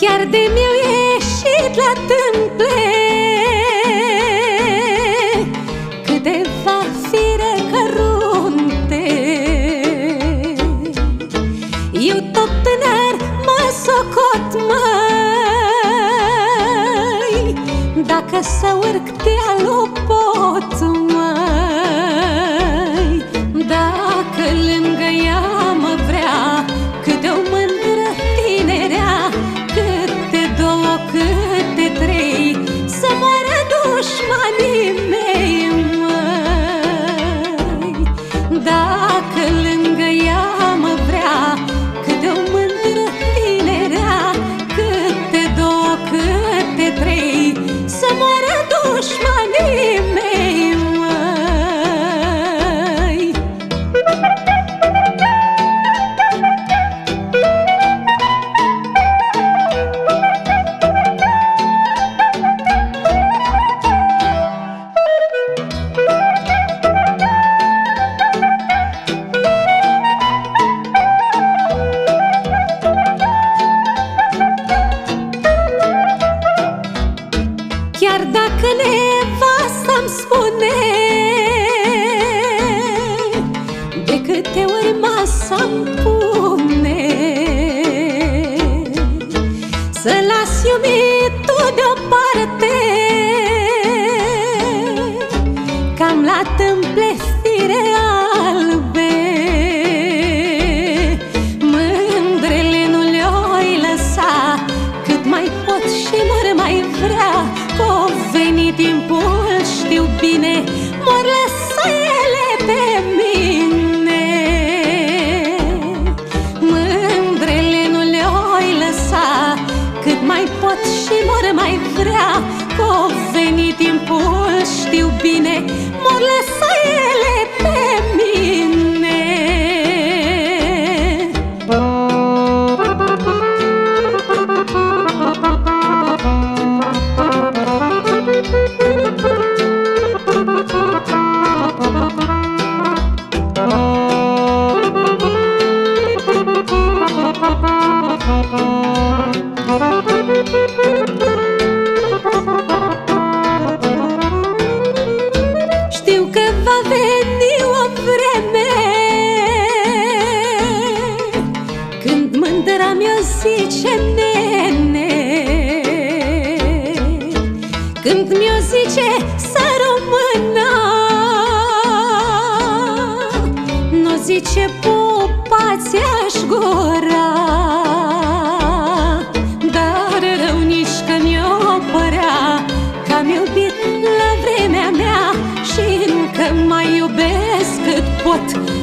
Chiar de mi-au ieșit la tâmple. Câteva fire cărunte. Eu tot tânăr mă socot, mai Dacă să urc dealul pot, Să las iubitul deoparte. Cam la tâmple fire albe. Mândrele nu le-oi lăsa Cât mai pot și mor mai vrea. Că veni timpul, știu bine Mor lăsa Cât mai pot și mor mai vrea. Că veni timpul, știu bine Mor lăsa veni o vreme. Când mândra mi-o zice nene Când mi-o zice să rămână Nu zice pupați-aș gura Act.